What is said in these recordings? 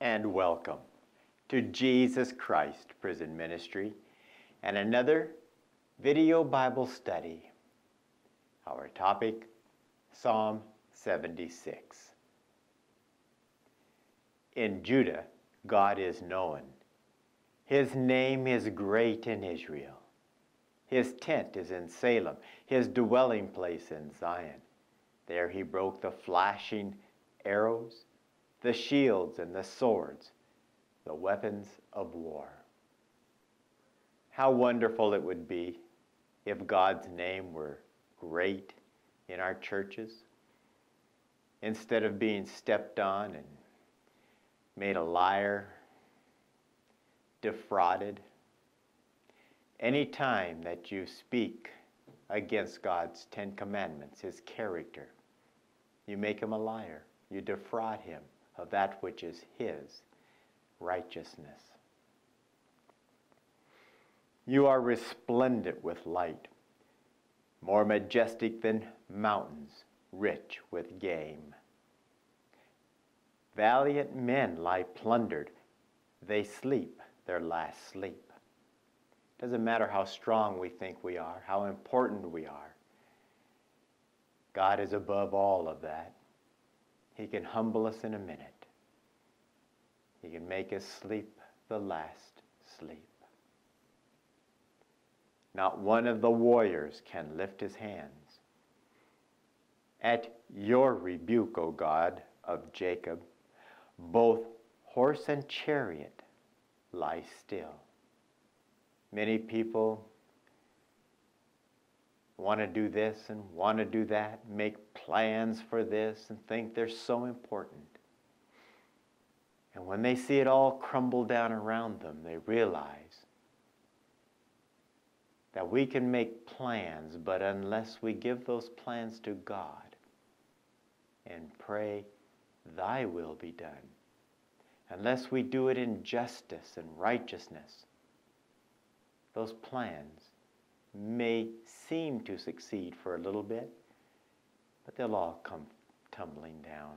and welcome to Jesus Christ Prison Ministry and another video Bible study. Our topic Psalm 76. In Judah, God is known. His name is great in Israel. His tent is in Salem, his dwelling place in Zion. There he broke the flashing arrows, the shields, and the swords, the weapons of war. How wonderful it would be if God's name were great in our churches instead of being stepped on and made a liar, defrauded. Any time that you speak against God's Ten Commandments, His character, you make him a liar. You defraud him of that which is his righteousness. You are resplendent with light, more majestic than mountains, rich with game. Valiant men lie plundered. They sleep their last sleep. It Doesn't matter how strong we think we are, how important we are. God is above all of that. He can humble us in a minute. He can make us sleep the last sleep. Not one of the warriors can lift his hands. At your rebuke, O God of Jacob, both horse and chariot lie still. Many people want to do this and want to do that, make plans for this and think they're so important. And when they see it all crumble down around them, they realize that we can make plans, but unless we give those plans to God and pray, Thy will be done, unless we do it in justice and righteousness, those plans may seem to succeed for a little bit, but they'll all come tumbling down.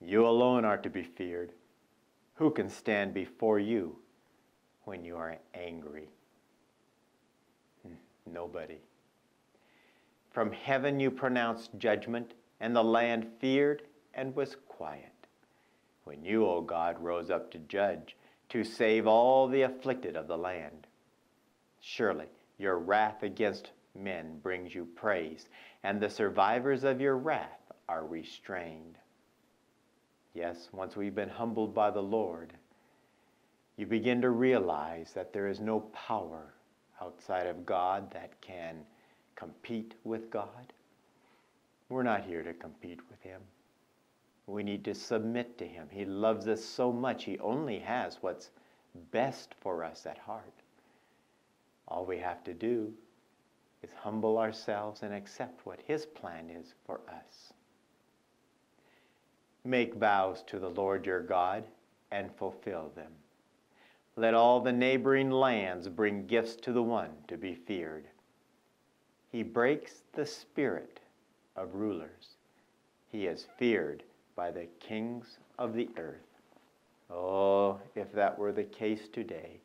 You alone are to be feared. Who can stand before you when you are angry? Hmm, nobody. From heaven you pronounced judgment, and the land feared and was quiet. When you, O God, rose up to judge, to save all the afflicted of the land. Surely your wrath against men brings you praise, and the survivors of your wrath are restrained. Yes, once we've been humbled by the Lord, you begin to realize that there is no power outside of God that can compete with God. We're not here to compete with Him. We need to submit to Him. He loves us so much, He only has what's best for us at heart. All we have to do is humble ourselves and accept what His plan is for us. Make vows to the Lord your God and fulfill them. Let all the neighboring lands bring gifts to the one to be feared. He breaks the spirit of rulers. He is feared by the kings of the earth. Oh, if that were the case today,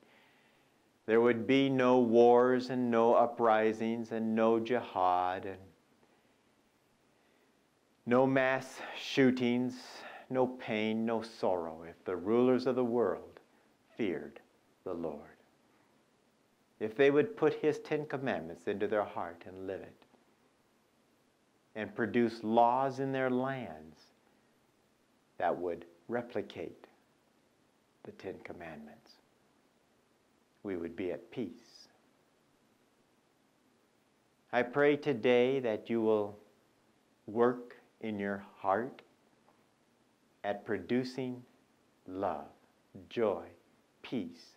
there would be no wars and no uprisings and no jihad and no mass shootings, no pain, no sorrow if the rulers of the world feared the Lord. If they would put his Ten Commandments into their heart and live it and produce laws in their lands that would replicate the Ten Commandments we would be at peace. I pray today that you will work in your heart at producing love, joy, peace,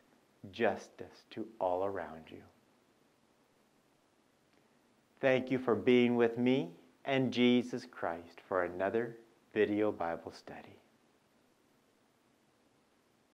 justice to all around you. Thank you for being with me and Jesus Christ for another video Bible study.